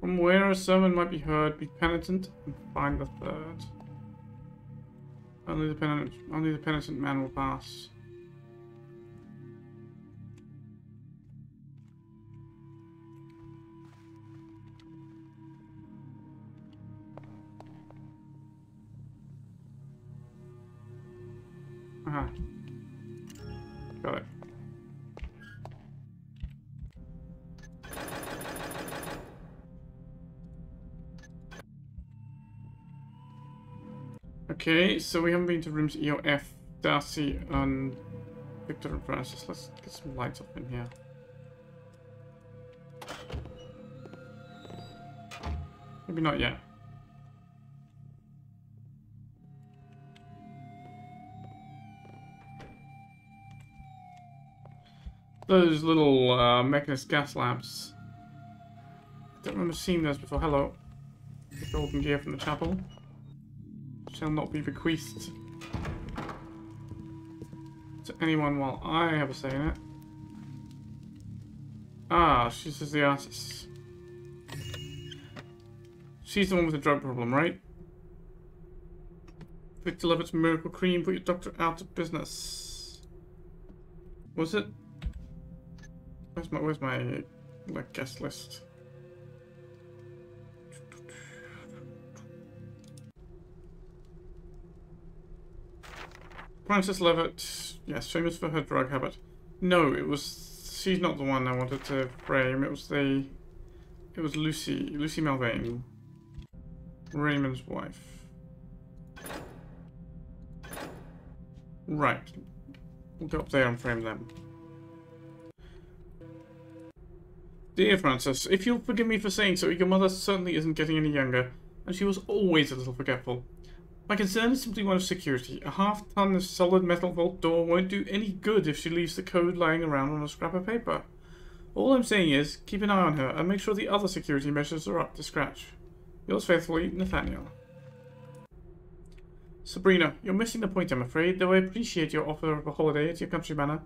From where a sermon might be heard, be penitent and find the third. Only the penitent, only the penitent man will pass. Aha. Got Okay, so we haven't been to rooms EOF, Darcy, and Victor and Frances. Let's get some lights up in here. Maybe not yet. Those little uh, Mechanist gas lamps. I don't remember seeing those before. Hello. The golden gear from the chapel. Shall not be bequeathed to anyone while I have a say in it. Ah, she's the artist. She's the one with the drug problem, right? Victor Levitt's miracle cream put your doctor out of business. Was it? Where's my where's my like guest list? Frances Levitt, yes, famous for her drug habit. No, it was she's not the one I wanted to frame. It was the it was Lucy, Lucy Malveine, Raymond's wife. Right, we'll go up there and frame them. Dear Frances, if you'll forgive me for saying so, your mother certainly isn't getting any younger, and she was always a little forgetful. My concern is simply one of security. A half-ton of solid metal vault door won't do any good if she leaves the code lying around on a scrap of paper. All I'm saying is, keep an eye on her and make sure the other security measures are up to scratch. Yours faithfully, Nathaniel. Sabrina, you're missing the point, I'm afraid, though I appreciate your offer of a holiday at your country manor.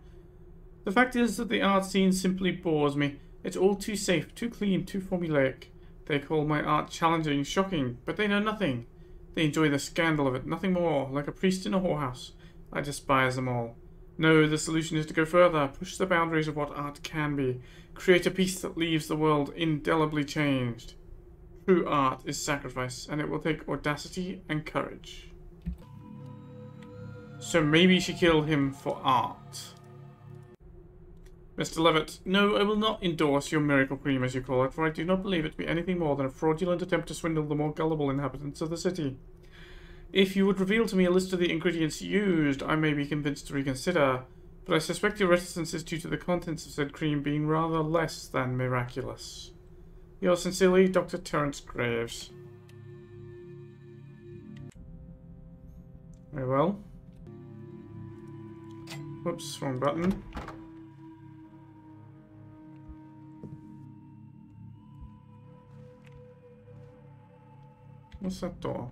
The fact is that the art scene simply bores me. It's all too safe, too clean, too formulaic. They call my art challenging, shocking, but they know nothing. They enjoy the scandal of it, nothing more, like a priest in a whorehouse. I despise them all. No, the solution is to go further, push the boundaries of what art can be, create a piece that leaves the world indelibly changed. True art is sacrifice, and it will take audacity and courage. So maybe she killed him for art. Mr. Levitt, no, I will not endorse your miracle cream, as you call it, for I do not believe it to be anything more than a fraudulent attempt to swindle the more gullible inhabitants of the city. If you would reveal to me a list of the ingredients used, I may be convinced to reconsider, but I suspect your reticence is due to the contents of said cream being rather less than miraculous. Yours sincerely, Dr. Terence Graves. Very well. Whoops, wrong button. What's that door?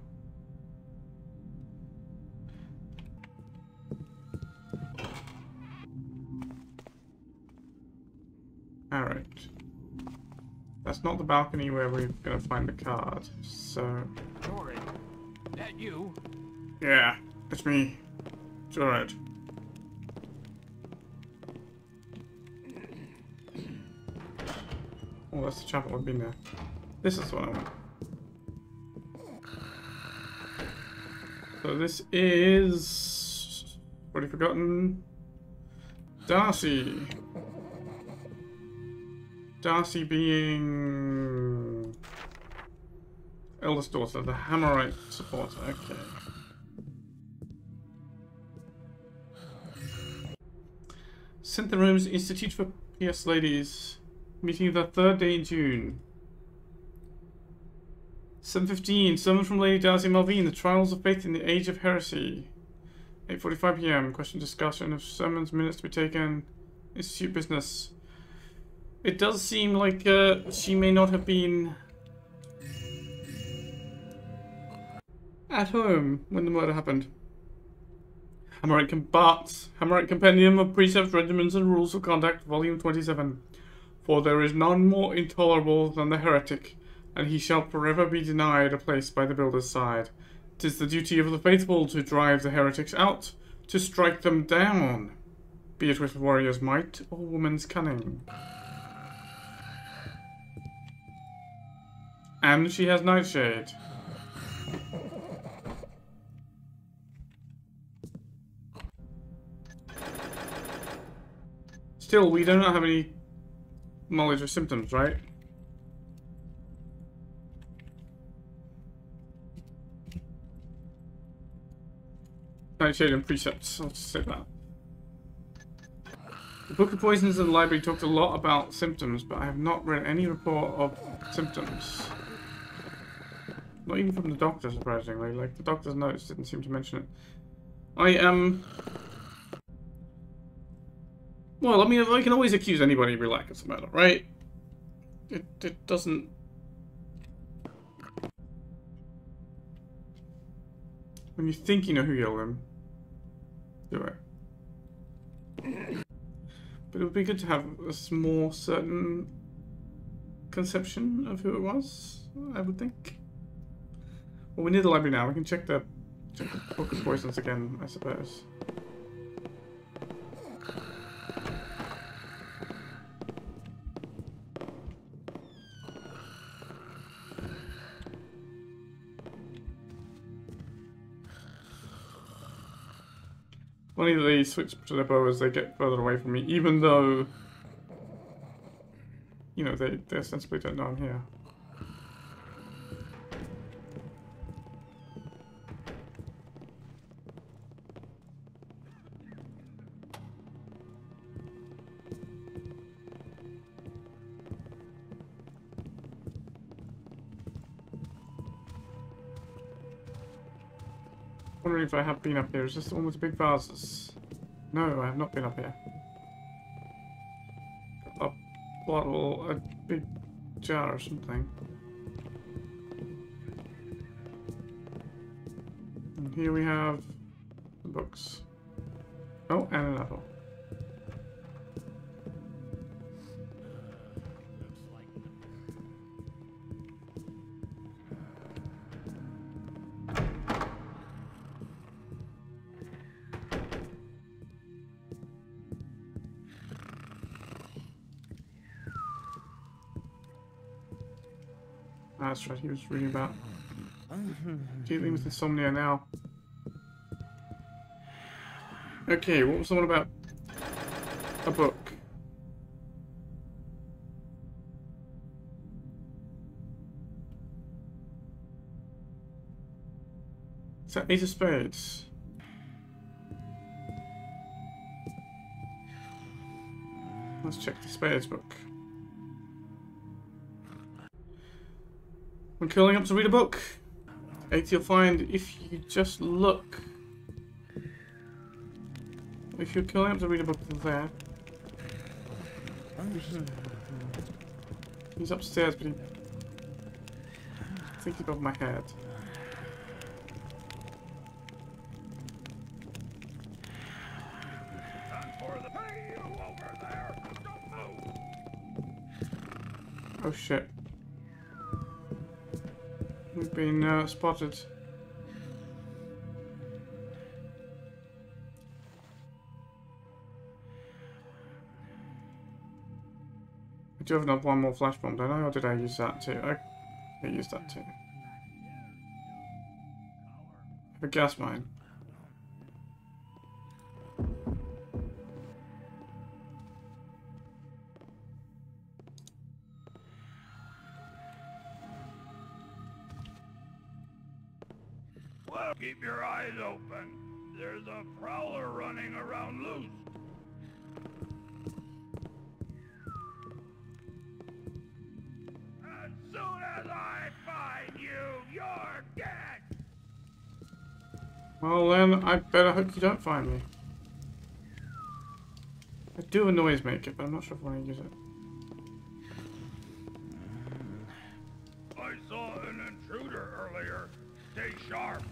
Alright. That's not the balcony where we're gonna find the card, so... Dory, that you? Yeah, it's me. It's alright. Oh, that's the chapel I've been there. This is what I want. So this is... Already forgotten. Darcy. Darcy being... Eldest daughter, the Hammerite supporter. Okay. Cynthia Rooms Institute for PS Ladies. Meeting the third day in June. 7.15, sermon from Lady Darcy Malveine, The Trials of Faith in the Age of Heresy. 8.45pm, question discussion of sermons minutes to be taken. Institute business. It does seem like uh, she may not have been at home when the murder happened. Hammerite Combat, Hammerite Compendium of Precepts, Regiments and Rules of Conduct, Volume 27. For there is none more intolerable than the heretic, and he shall forever be denied a place by the builder's side. Tis the duty of the faithful to drive the heretics out, to strike them down, be it with warrior's might or woman's cunning. And she has Nightshade. Still, we do not have any knowledge of symptoms, right? Nightshade and precepts, I'll just say that. The Book of Poisons in the library talked a lot about symptoms, but I have not read any report of symptoms. Not even from the doctor, surprisingly. Like, the doctor's notes didn't seem to mention it. I am... Well, I mean, I can always accuse anybody of lack of matter, right? It, it doesn't... When you think you know who killed him, But it would be good to have a more certain conception of who it was, I would think. Well, we need the library now. We can check the, check the Book of Poisons again, I suppose. They switch to their bow as they get further away from me, even though, you know, they, they ostensibly don't know I'm here. If I have been up here. Is this the one with the big vases? No, I have not been up here. A bottle, a big jar or something. And here we have the books. Oh, and an apple. He was reading about dealing with insomnia now. Okay, what was the one about a book? Is that Ace of Spades? Let's check the Spades book. When curling up to read a book, eight you'll find if you just look. If you're curling up to read a book there. He's upstairs, but he... I think he's above my head. Been uh, spotted. I do have one more flash bomb, don't I? Or did I use that too? I, I used that too. A gas mine. You don't find me. I do a noise maker, but I'm not sure if I want to use it. I saw an intruder earlier. Stay sharp.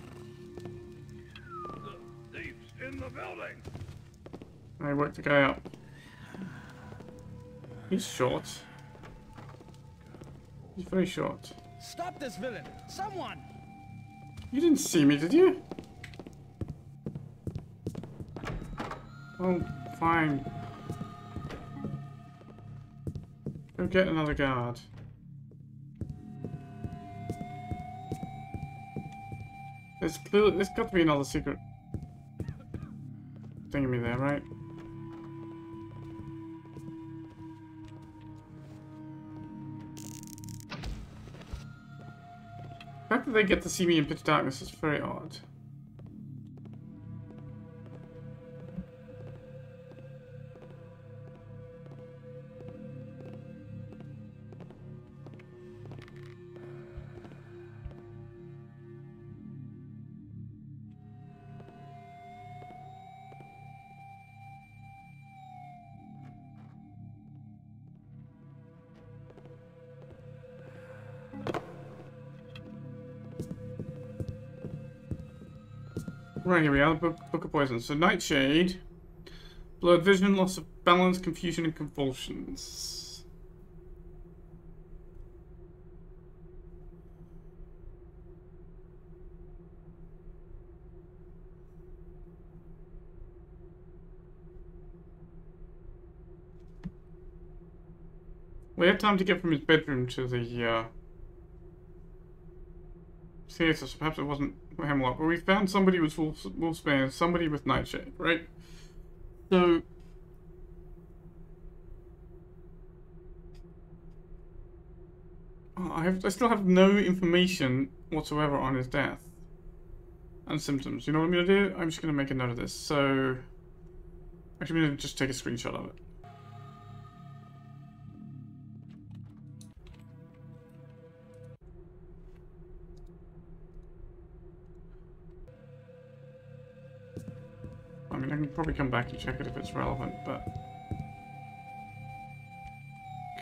The thief's in the building. I worked the guy up. He's short. He's very short. Stop this villain! Someone! You didn't see me, did you? Oh, fine. Go get another guard. There's clearly, there's got to be another secret thingy me there, right? The fact that they get to see me in pitch darkness is very odd. Right, here we are, Book, Book of Poison. So, Nightshade, blurred vision, loss of balance, confusion, and convulsions. We have time to get from his bedroom to the, uh, theatre, so perhaps it wasn't Hemlock, but we found somebody with Wolf, Wolfsbane, somebody with Nightshade, right? So. Oh, I, have, I still have no information whatsoever on his death and symptoms. You know what I'm going to do? I'm just going to make a note of this. So, actually, I'm going to just take a screenshot of it. Probably come back and check it if it's relevant, but...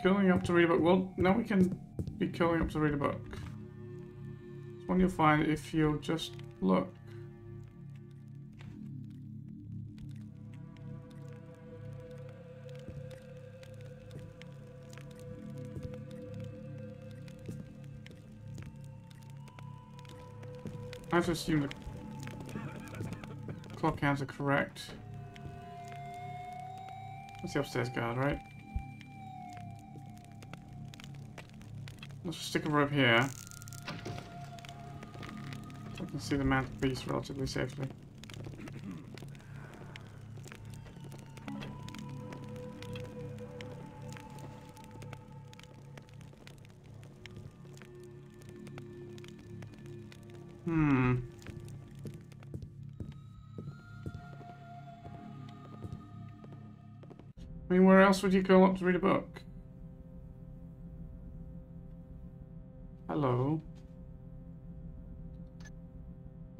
Curling up to read a book. Well, now we can be curling up to read a book. It's one you'll find if you'll just look. I have to assume the clock hands are correct. That's the upstairs guard, right? Let's just stick a rope here. So I can see the mantelpiece relatively safely. Else would you go up to read a book? Hello.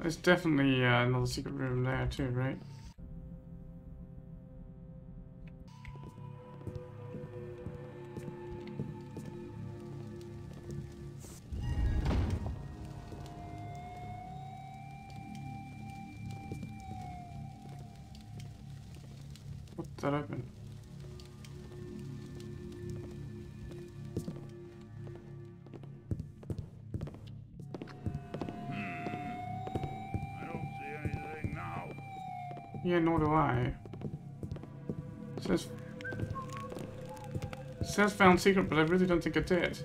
There's definitely uh, another secret room there too, right? What's that open? Nor do I. It says it says found secret, but I really don't think it did.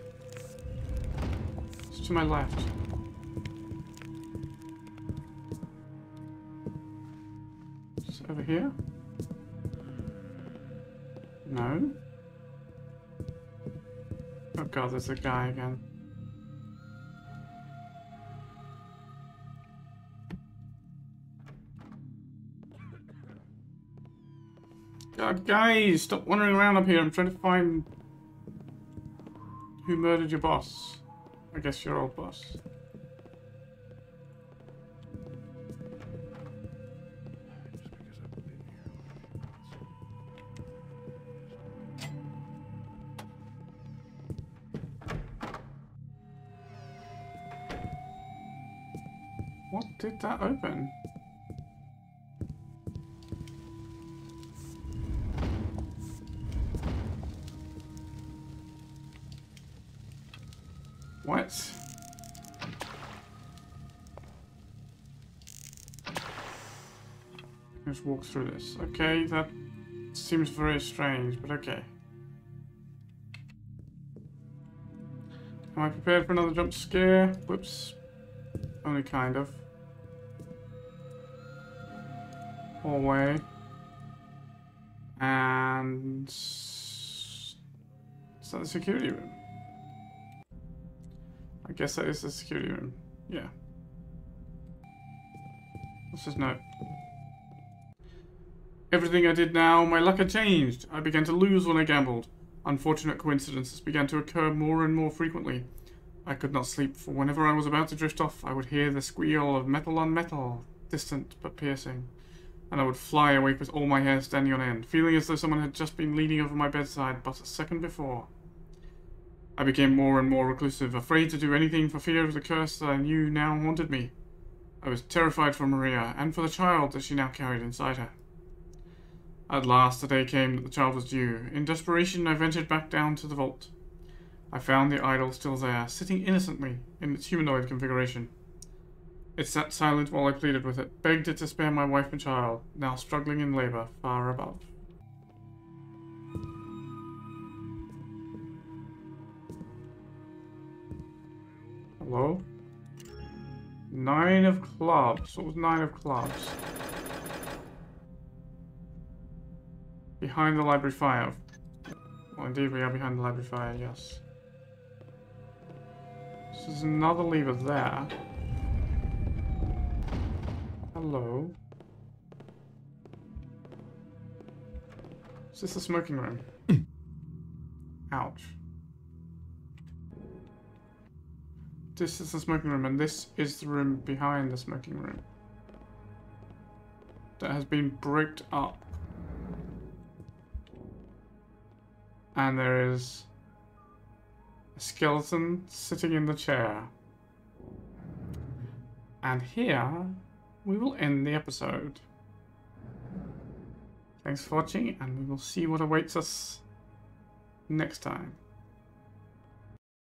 It's to my left. It's over here? No. Oh god, there's a guy again. Guys, stop wandering around up here. I'm trying to find who murdered your boss. I guess your old boss. What did that open? Walk through this. Okay, that seems very strange, but okay. Am I prepared for another jump scare? Whoops. Only kind of. Hallway. And... Is that the security room? I guess that is the security room. Yeah. What's his note? Everything I did now, my luck had changed. I began to lose when I gambled. Unfortunate coincidences began to occur more and more frequently. I could not sleep, for whenever I was about to drift off, I would hear the squeal of metal on metal, distant but piercing, and I would fly awake with all my hair standing on end, feeling as though someone had just been leaning over my bedside but a second before. I became more and more reclusive, afraid to do anything for fear of the curse that I knew now haunted me. I was terrified for Maria, and for the child that she now carried inside her. At last the day came that the child was due. In desperation I ventured back down to the vault. I found the idol still there, sitting innocently in its humanoid configuration. It sat silent while I pleaded with it, begged it to spare my wife and child, now struggling in labor far above. Hello? Nine of clubs. What was nine of clubs? Behind the library fire. Well, indeed, we are behind the library fire, yes. So there's another lever there. Hello. Is this the smoking room? Ouch. This is the smoking room, and this is the room behind the smoking room. that has been bricked up. And there is a skeleton sitting in the chair. And here we will end the episode. Thanks for watching, and we will see what awaits us next time.